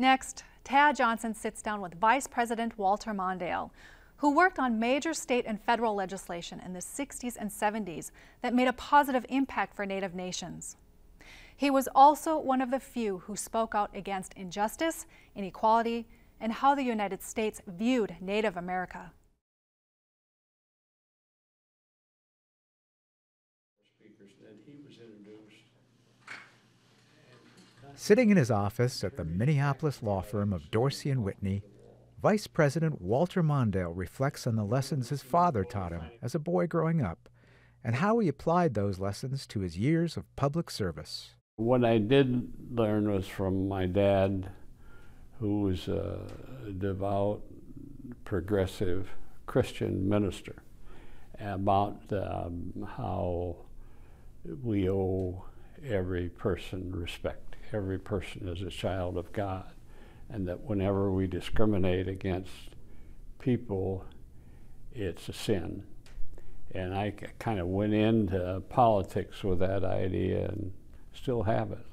Next, Tadd Johnson sits down with Vice President Walter Mondale, who worked on major state and federal legislation in the 60s and 70s that made a positive impact for Native nations. He was also one of the few who spoke out against injustice, inequality, and how the United States viewed Native America. Sitting in his office at the Minneapolis law firm of Dorsey and Whitney, Vice President Walter Mondale reflects on the lessons his father taught him as a boy growing up and how he applied those lessons to his years of public service. What I did learn was from my dad, who was a devout, progressive Christian minister, about um, how we owe every person respect. Every person is a child of God, and that whenever we discriminate against people, it's a sin. And I kind of went into politics with that idea and still have it.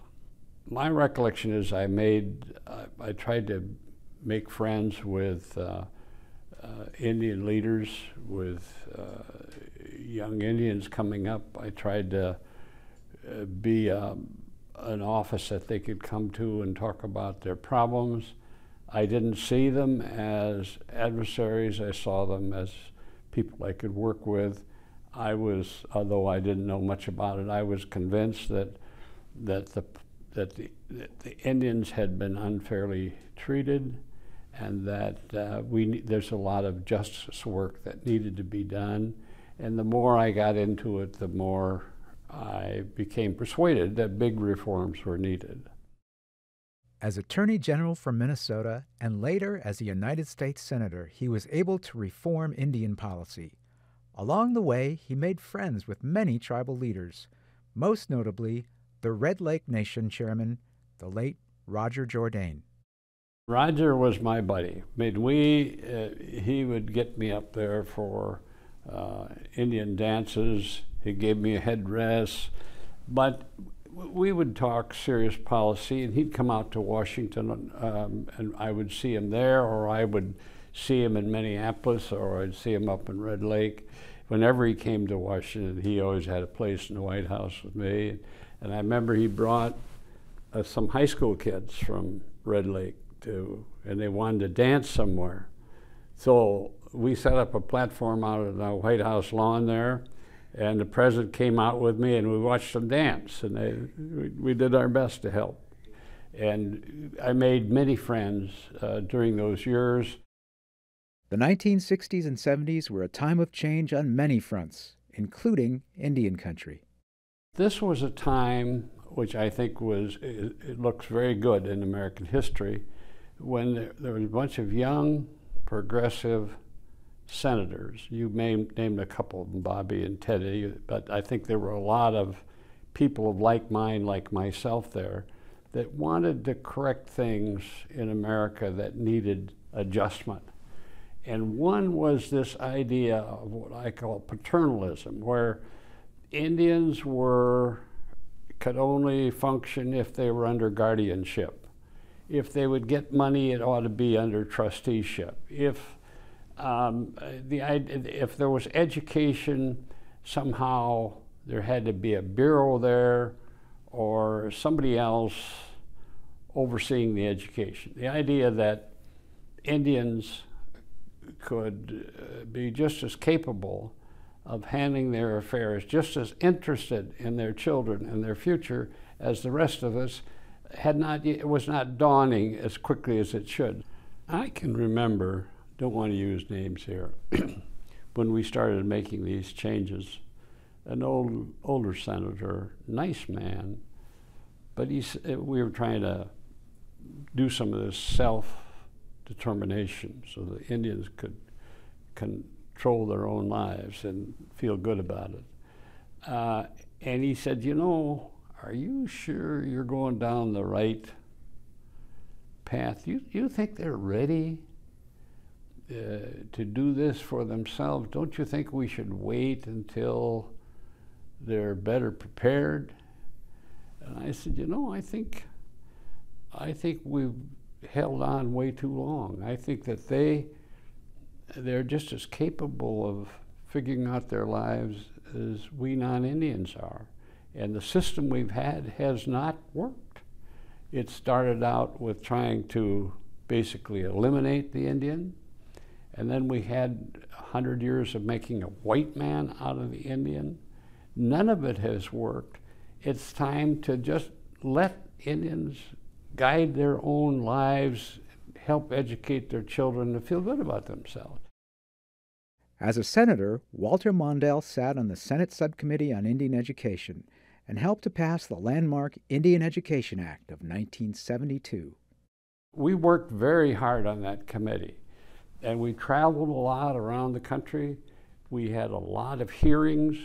My recollection is I made, I tried to make friends with uh, uh, Indian leaders, with uh, young Indians coming up. I tried to uh, be um, an office that they could come to and talk about their problems. I didn't see them as adversaries, I saw them as people I could work with. I was, although I didn't know much about it, I was convinced that that the that the, that the Indians had been unfairly treated, and that uh, we there's a lot of justice work that needed to be done. And the more I got into it, the more I became persuaded that big reforms were needed. As Attorney General for Minnesota and later as a United States Senator, he was able to reform Indian policy. Along the way, he made friends with many tribal leaders, most notably the Red Lake Nation chairman, the late Roger Jourdain. Roger was my buddy. I mean, we, uh, he would get me up there for uh, Indian dances. He gave me a headdress, but we would talk serious policy, and he'd come out to Washington, um, and I would see him there, or I would see him in Minneapolis, or I'd see him up in Red Lake. Whenever he came to Washington, he always had a place in the White House with me. And I remember he brought uh, some high school kids from Red Lake to, and they wanted to dance somewhere. So we set up a platform out on the White House lawn there, and the president came out with me, and we watched them dance, and they, we, we did our best to help. And I made many friends uh, during those years. The 1960s and 70s were a time of change on many fronts, including Indian country. This was a time which I think was, it, it looks very good in American history, when there, there, was a bunch of young, progressive senators. You may, named a couple of them, Bobby and Teddy, but I think there were a lot of people of like mind, like myself, there, that wanted to correct things in America that needed adjustment. And one was this idea of what I call paternalism, where Indians were could only function if they were under guardianship. If they would get money, it ought to be under trusteeship. If um, the if there was education, somehow there had to be a bureau there, or somebody else overseeing the education. The idea that Indians could uh, be just as capable of handling their affairs, just as interested in their children and their future as the rest of us, had not it was not dawning as quickly as it should. I can remember, don't want to use names here, when we started making these changes, an old older senator, nice man, but he's, we were trying to do some of this self determination so the Indians could control their own lives and feel good about it. Uh, and he said, You know, are you sure you're going down the right path? You, you think they're ready uh, Uh, to do this for themselves? Don't you think we should wait until they're better prepared? And I said, You know, I think, I think we've held on way too long. I think that they they're just as capable of figuring out their lives as we non-Indians are. And the system we've had has not worked. It started out with trying to basically eliminate the Indian, and then we had a hundred years of making a white man out of the Indian. None of it has worked. It's time to just let Indians guide their own lives, help educate their children to feel good about themselves. As a senator, Walter Mondale sat on the Senate Subcommittee on Indian Education and helped to pass the landmark Indian Education Act of 1972. We worked very hard on that committee, and we traveled a lot around the country. We had a lot of hearings.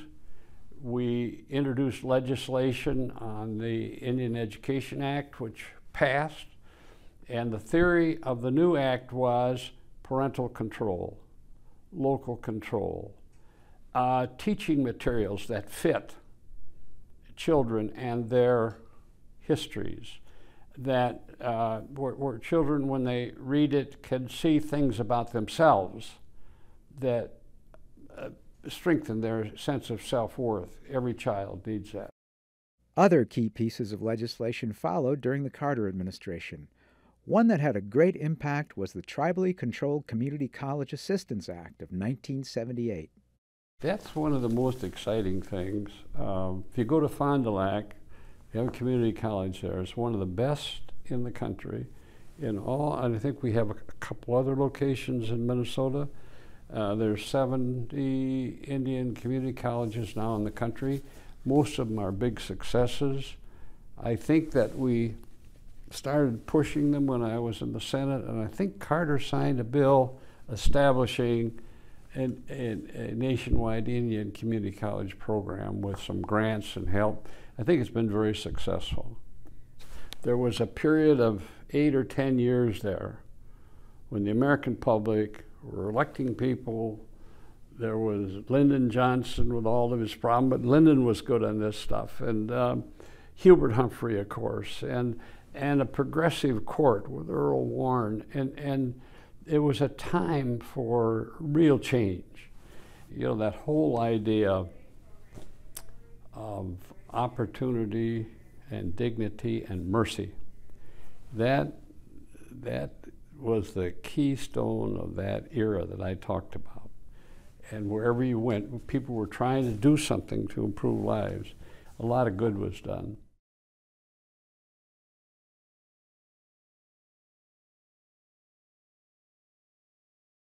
We introduced legislation on the Indian Education Act, which passed. And the theory of the new act was parental control, local control, uh, teaching materials that fit children and their histories. That uh, where, where children, when they read it, can see things about themselves that uh, strengthen their sense of self worth. Every child needs that. Other key pieces of legislation followed during the Carter administration. One that had a great impact was the Tribally Controlled Community College Assistance Act of 1978. That's one of the most exciting things. Um, if you go to Fond du Lac, you have a community college there. It's one of the best in the country. In all, and I think we have a, a couple other locations in Minnesota. Uh, there's 70 Indian community colleges now in the country. Most of them are big successes. I think that we started pushing them when I was in the Senate, and I think Carter signed a bill establishing a nationwide Indian community college program with some grants and help. I think it's been very successful. There was a period of eight or ten years there when the American public were electing people there was Lyndon Johnson with all of his problems, but Lyndon was good on this stuff, and um, Hubert Humphrey, of course, and and a progressive court with Earl Warren, and and it was a time for real change. You know that whole idea of opportunity and dignity and mercy. That that was the keystone of that era that I talked about and wherever you went, people were trying to do something to improve lives. A lot of good was done.